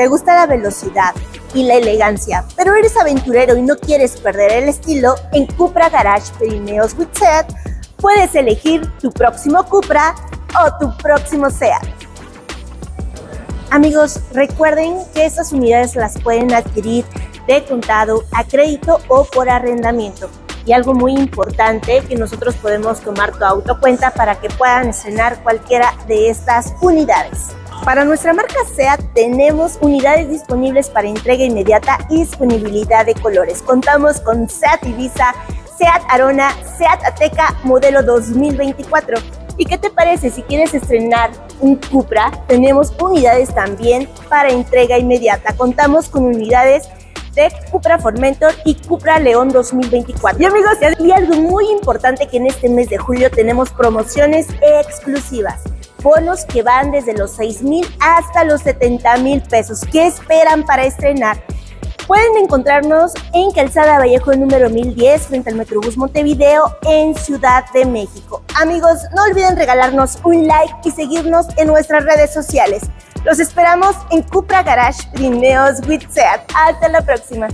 te gusta la velocidad y la elegancia, pero eres aventurero y no quieres perder el estilo, en Cupra Garage Pirineos with Seat puedes elegir tu próximo Cupra o tu próximo SEAT. Amigos, recuerden que estas unidades las pueden adquirir de contado, a crédito o por arrendamiento. Y algo muy importante que nosotros podemos tomar tu auto cuenta para que puedan estrenar cualquiera de estas unidades. Para nuestra marca SEAT tenemos unidades disponibles para entrega inmediata y disponibilidad de colores. Contamos con SEAT Ibiza, SEAT Arona, SEAT Ateca modelo 2024. ¿Y qué te parece si quieres estrenar un Cupra? Tenemos unidades también para entrega inmediata. Contamos con unidades de Cupra Formentor y Cupra León 2024. Y amigos, y algo muy importante que en este mes de julio tenemos promociones exclusivas bonos que van desde los 6 mil hasta los 70 mil pesos. ¿Qué esperan para estrenar? Pueden encontrarnos en Calzada Vallejo número 1010 frente al Metrobús Montevideo en Ciudad de México. Amigos, no olviden regalarnos un like y seguirnos en nuestras redes sociales. Los esperamos en Cupra Garage Primeos with Seat. Hasta la próxima.